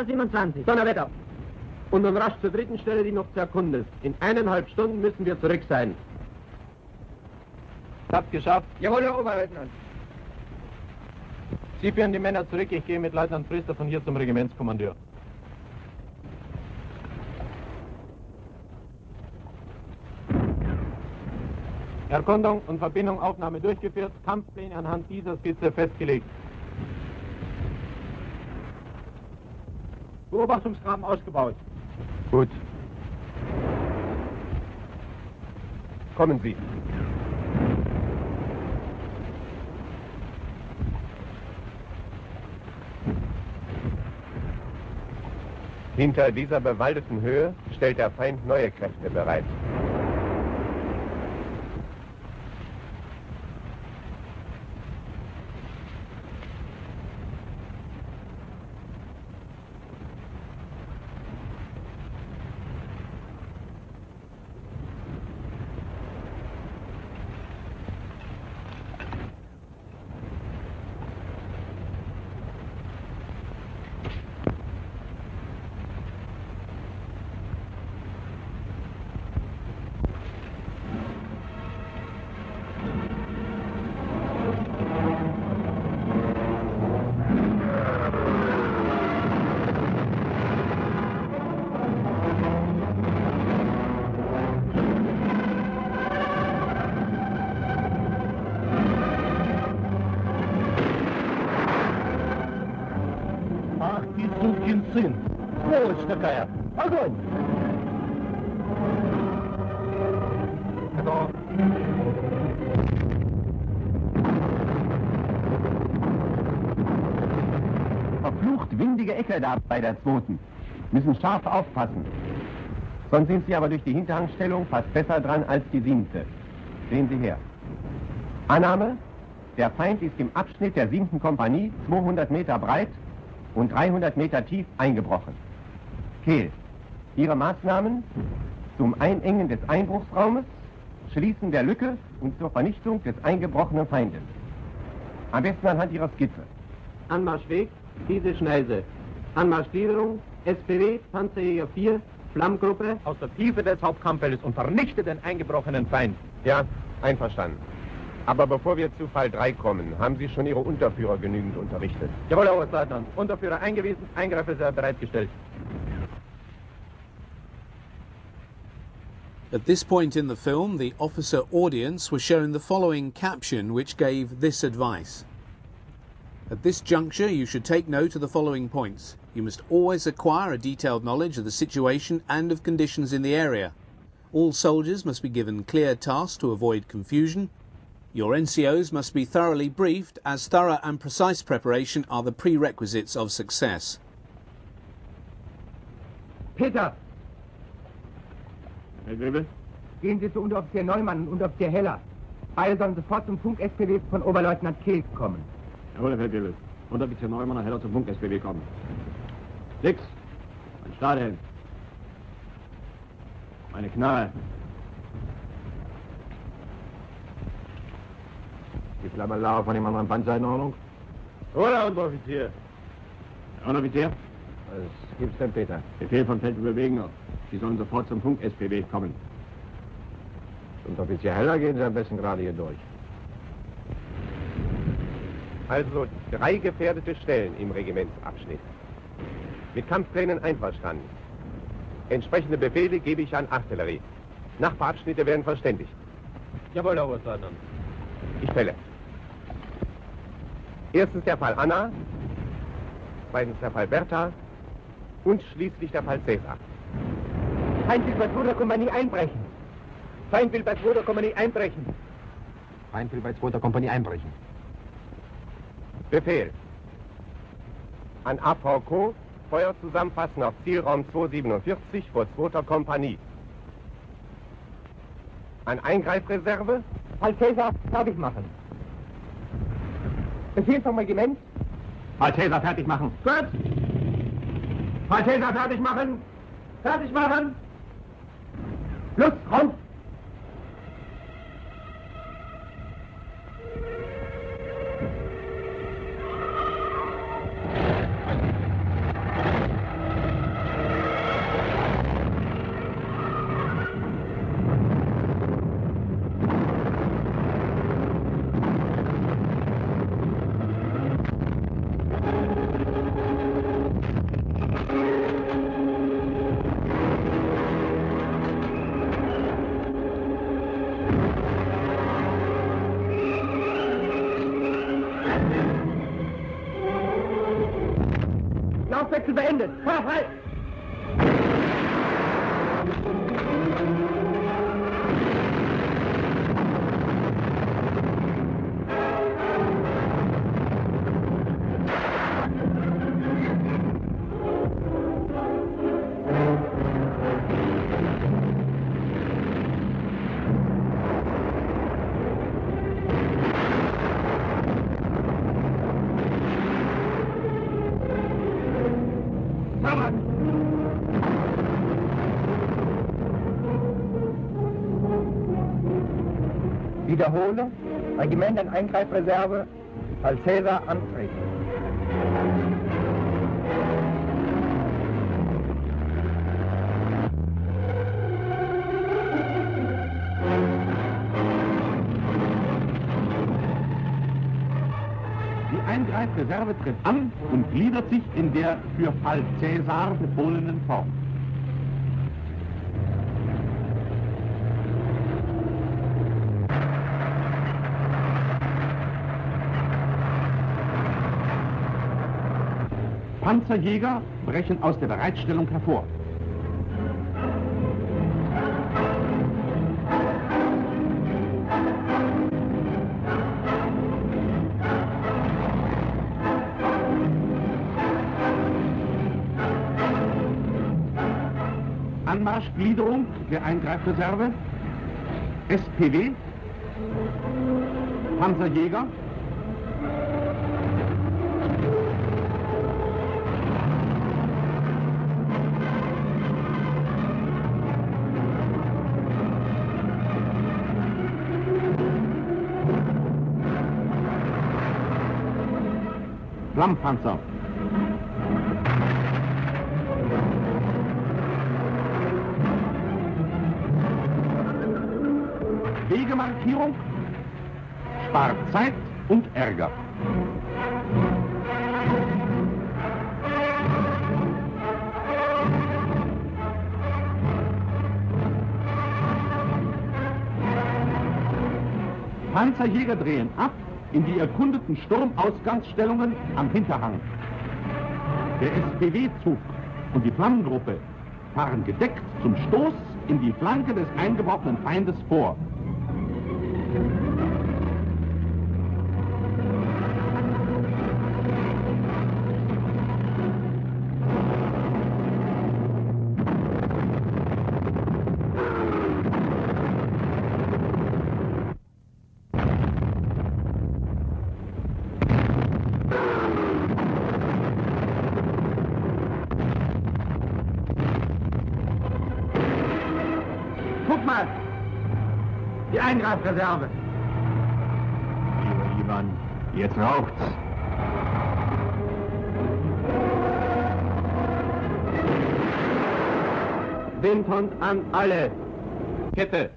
Cäsar 27. Donnerwetter. Und nun rasch zur dritten Stelle, die noch zu erkunden ist. In eineinhalb Stunden müssen wir zurück sein. Habt geschafft. Jawohl, Herr Oberleutnant. Sie führen die Männer zurück. Ich gehe mit Leutnant Priester von hier zum Regimentskommandeur. Erkundung und Verbindung Aufnahme durchgeführt, Kampfpläne anhand dieser Skizze festgelegt. Beobachtungsrahmen ausgebaut. Gut. Kommen Sie. Hinter dieser bewaldeten Höhe stellt der Feind neue Kräfte bereit. сын! Сволочь такая! Огонь! Готово. Verflucht windige Ecke da bei der zweiten. Müssen scharf aufpassen. Sonst sind Sie aber durch die Hinterhangstellung fast besser dran als die siebte. Sehen Sie her. Annahme, der Feind ist im Abschnitt der siebten Kompanie 200 Meter breit und 300 Meter tief eingebrochen. Kehl, Ihre Maßnahmen zum Einengen des Einbruchsraumes, Schließen der Lücke und zur Vernichtung des eingebrochenen Feindes. Am besten anhand Ihrer Skizze. Anmarschweg, diese Schneise. Anmarschgliederung, SPW, Panzerjäger 4, Flammgruppe. Aus der Tiefe des Hauptkampffeldes und vernichte den eingebrochenen Feind. Ja, einverstanden. Aber bevor wir zu Fall 3 kommen, haben Sie schon Ihre Unterführer genügend unterrichtet. Jawohl, Herr Oberstleutnant. Unterführer eingewiesen, Eingreifreserve bereitgestellt. At this point in the film, the officer audience were shown the following caption which gave this advice. At this juncture, you should take note of the following points. You must always acquire a detailed knowledge of the situation and of conditions in the area. All soldiers must be given clear tasks to avoid confusion. Your NCOs must be thoroughly briefed, as thorough and precise preparation are the prerequisites of success. Peter, Herr Göbel? gehen Sie zu Unteroffizier Neumann und Unteroffizier Heller. Beide sollen sofort zum Funk-SPW von Oberleutnant Kehl kommen. Jawohl, Herr Göbel. Unteroffizier Neumann und Heller zum Funk-SPW kommen. Six. Ein Stahlhelm. Eine Knarre. Die Flammelare von dem anderen Panzer in Ordnung? Oder, Unteroffizier? Herr Unteroffizier? Was gibt's denn, Peter? Befehl von Feldwebel Wegener. Sie sollen sofort zum Funk-SPW kommen. Und Offizier Heller gehen Sie am besten gerade hier durch. Also drei gefährdete Stellen im Regimentsabschnitt. Mit Kampfplänen einverstanden. Entsprechende Befehle gebe ich an Artillerie. Nachbarabschnitte werden verständigt. Jawohl, Herr Oberstleutnant. Ich fälle. Erstens der Fall Anna, zweitens der Fall Bertha und schließlich der Fall Cäsar. Feind will bei Bruder Kompanie einbrechen. Feind will bei Bruder Kompanie einbrechen. Feind will bei zweiter Kompanie einbrechen. Befehl. An AVK Feuer zusammenfassen auf Zielraum 247 vor 2. Kompanie. An Eingreifreserve Fall Cäsar fertig machen. Befehl vom Regiment. Mal Cäsar fertig machen. Gut. Mal Cäsar fertig machen. Fertig machen. Los, raus. Wechsel beendet. Frei! Wiederhole, Regiment in Eingreifreserve, als Cäsar antreten. Die Eingreifreserve tritt an und gliedert sich in der für Fall Cäsar befohlenen Form. Panzerjäger brechen aus der Bereitstellung hervor. Anmarschgliederung der Eingreifreserve, SPW, Panzerjäger, Flammpanzer. Wegemarkierung spart Zeit und Ärger. Panzerjäger drehen ab in die erkundeten Sturmausgangsstellungen am Hinterhang. Der SPW-Zug und die Flammengruppe fahren gedeckt zum Stoß in die Flanke des eingebrochenen Feindes vor. Die Eingreifreserve. Lieber Ivan, jetzt raucht's. Windhund an alle. Kette.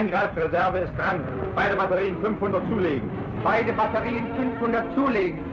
Eingreifreserve ist dran. Beide Batterien 500 zulegen. Beide Batterien 500 zulegen.